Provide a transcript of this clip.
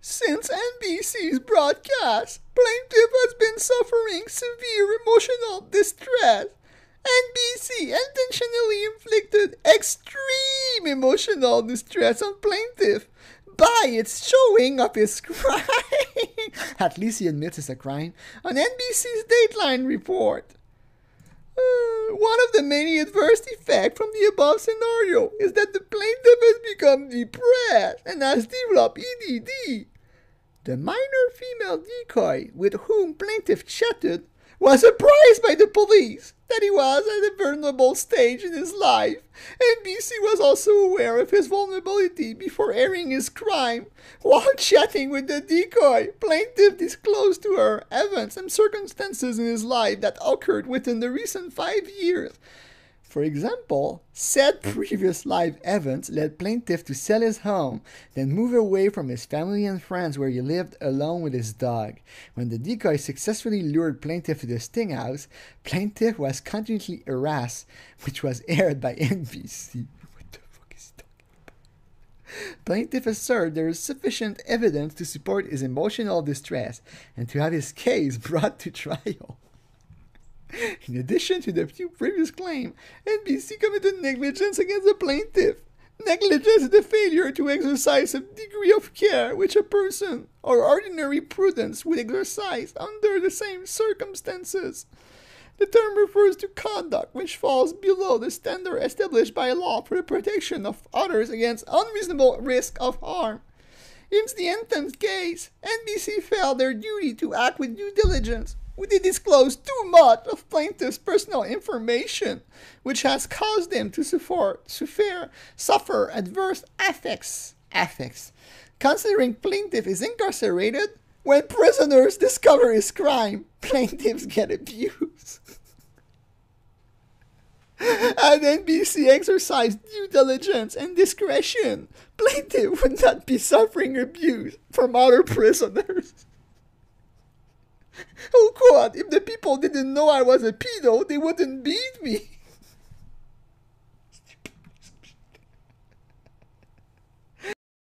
Since NBC's broadcast, plaintiff has been suffering severe emotional distress. NBC intentionally inflicted extreme emotional distress on plaintiff by its showing of his crime. At least he admits it's a crime on NBC's Dateline report. Uh, one of the many adverse effects from the above scenario is that the plaintiff has become depressed and has developed EDD. The minor female decoy with whom plaintiff chatted was surprised by the police that he was at a vulnerable stage in his life. NBC was also aware of his vulnerability before airing his crime. While chatting with the decoy, plaintiff disclosed to her events and circumstances in his life that occurred within the recent five years. For example, said previous live events led plaintiff to sell his home, then move away from his family and friends where he lived alone with his dog. When the decoy successfully lured plaintiff to the sting house, plaintiff was continually harassed, which was aired by NBC. What the fuck is he talking about? Plaintiff asserted there is sufficient evidence to support his emotional distress and to have his case brought to trial. In addition to the few previous claims, NBC committed negligence against the plaintiff. Negligence is the failure to exercise a degree of care which a person or ordinary prudence would exercise under the same circumstances. The term refers to conduct which falls below the standard established by law for the protection of others against unreasonable risk of harm. In the Anthem's case, NBC failed their duty to act with due diligence they disclosed too much of plaintiff's personal information, which has caused them to suffer, suffer, suffer adverse effects. Effects. Considering plaintiff is incarcerated, when prisoners discover his crime, plaintiffs get abused. and NBC exercised due diligence and discretion. Plaintiff would not be suffering abuse from other prisoners. Oh God, if the people didn't know I was a pedo, they wouldn't beat me.